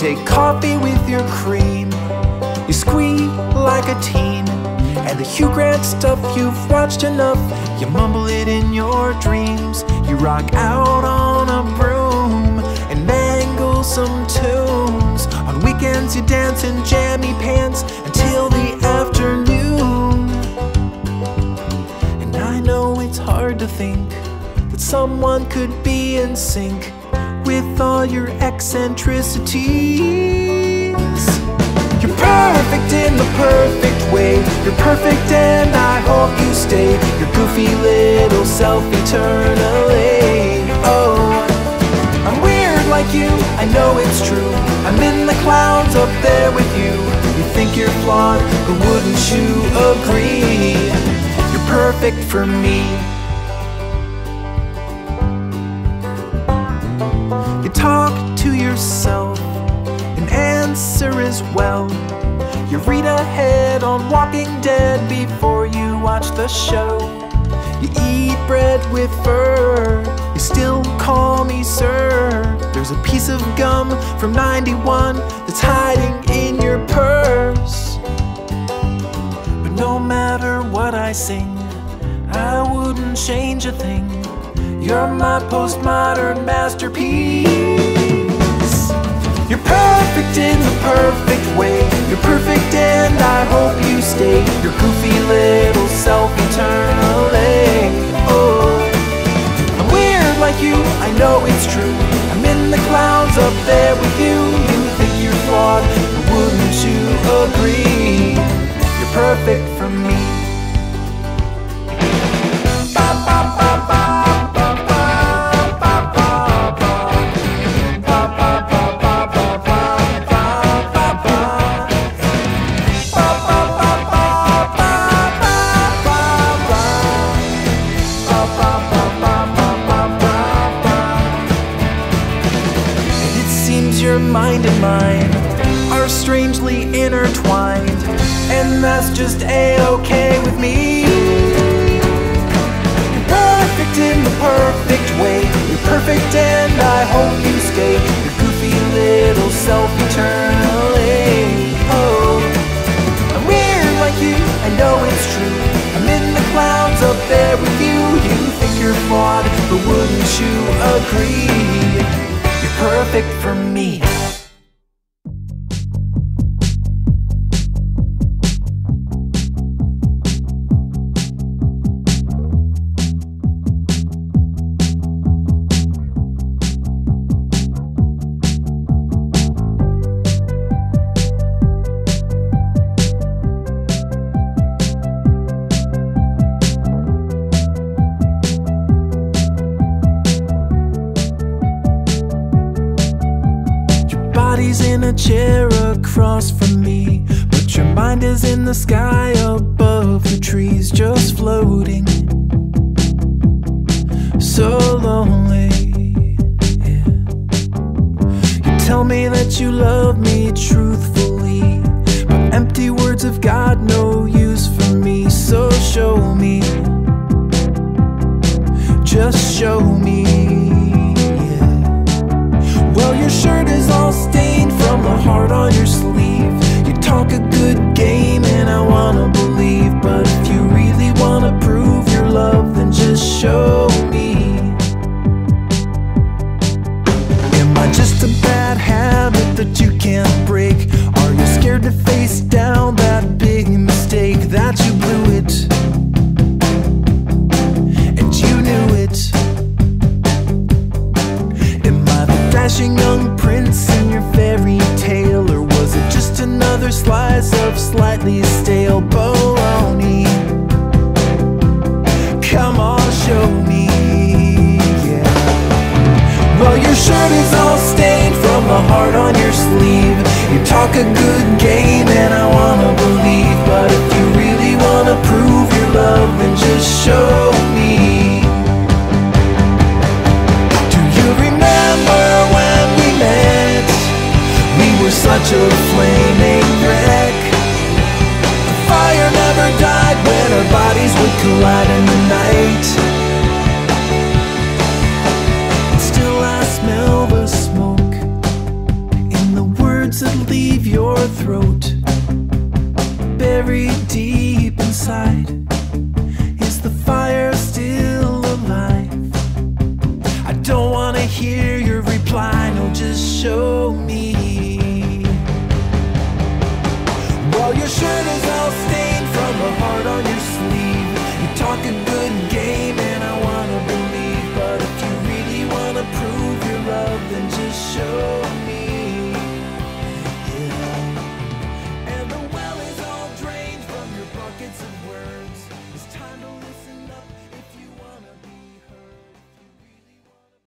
take coffee with your cream. You squeak like a teen. And the Hugh Grant stuff you've watched enough. You mumble it in your dreams. You rock out on a broom and mangle some tunes. On weekends, you dance in jammy pants until the afternoon. And I know it's hard to think that someone could be in sync with all your eccentricities. You're perfect in the perfect way. You're perfect, and I hope you stay. Your goofy little self eternally. Oh, I'm weird like you. I know it's true. I'm in the clouds up there with you. You think you're flawed, but wouldn't you agree? You're perfect for me. Talk to yourself and answer as well. You read ahead on Walking Dead before you watch the show. You eat bread with fur. You still call me sir. There's a piece of gum from 91 that's hiding in your purse. But no matter what I sing, I wouldn't change a thing. You're my postmodern masterpiece. You're perfect in the perfect way. You're perfect, and I hope you stay. Your goofy little self eternally. Oh, I'm weird like you. I know it's true. I'm in the clouds up there with you. You think you're flawed, wouldn't you agree? You're perfect for me. Mind and mine are strangely intertwined, and that's just a-okay with me. You're perfect in the perfect way. You're perfect, and I hope you stay. Your goofy little self eternally. Oh, I'm weird like you. I know it's true. I'm in the clouds up there with you. You think you're flawed, but wouldn't you agree? You're perfect for me. Body's in a chair across from me, but your mind is in the sky above the trees, just floating. So lonely. yeah. You tell me that you love me truthfully, show the heart on your sleeve. You talk a good game, and I wanna believe. But if you really wanna prove throat. Buried deep inside.